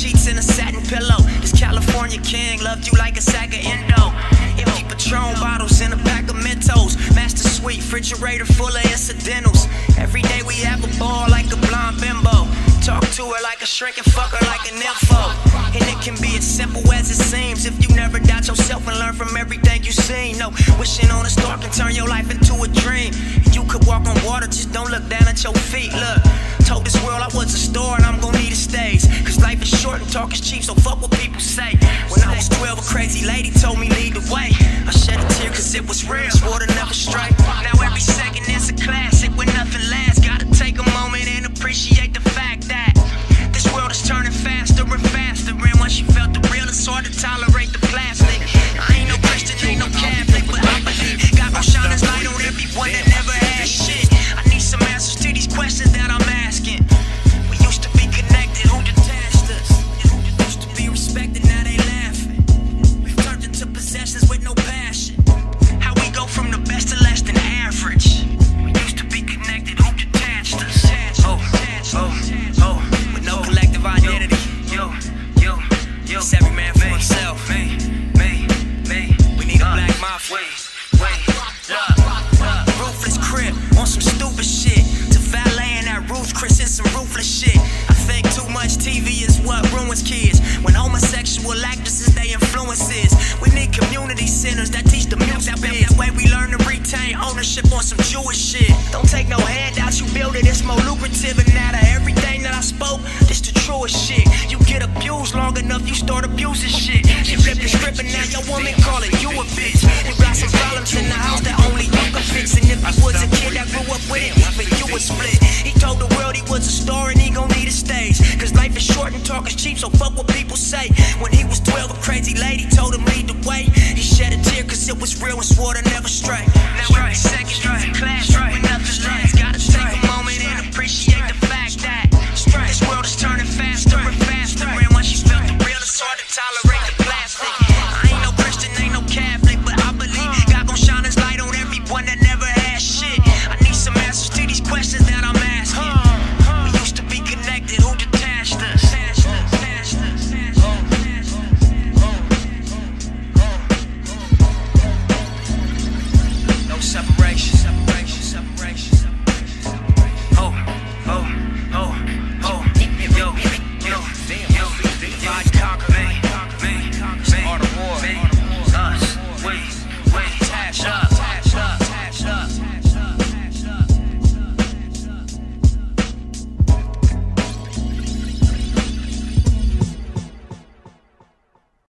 sheets and a satin pillow. This California king loved you like a sack of endo. Empty Patron bottles and a pack of Mentos. Master suite, refrigerator full of incidentals. Every day we have a ball like a blonde bimbo. Talk to her like a shrink and fuck her like an info. And it can be as simple as it seems if you never doubt yourself and learn from everything you seen. No, wishing on a star can turn your life into a dream. You could walk on water, just don't look down at your feet. Look, world I was a star and I'm gonna need a stage. Cause life is short and talk is cheap, so fuck what people say. When I was 12, a crazy lady told me lead the way. I shed a tear cause it was real, swore to never stray. Now every second black mafia. Wait, wait, look, look. Ruthless crib on some stupid shit. To valet in that Ruth's Chris is some ruthless shit. I think too much TV is what ruins kids. When homosexual actresses they influences. We need community centers that teach the music biz. That way we learn to retain ownership on some Jewish shit. Don't take no handouts, you build it, it's more lucrative. And out of everything that I spoke, this the truest shit. You get abused long enough, you start abusing shit. She flipped the and now your woman so fuck what people say. When he was 12, a crazy lady told him lead the way. He shed a tear cause it was real and swore to never stray. Now straight, every second straight, he's in class straight, when nothing lasts. Gotta straight, take a moment straight, and appreciate straight, the fact that straight, this world is turning faster straight, and faster. Straight, and once you felt the real, it's hard to tolerate.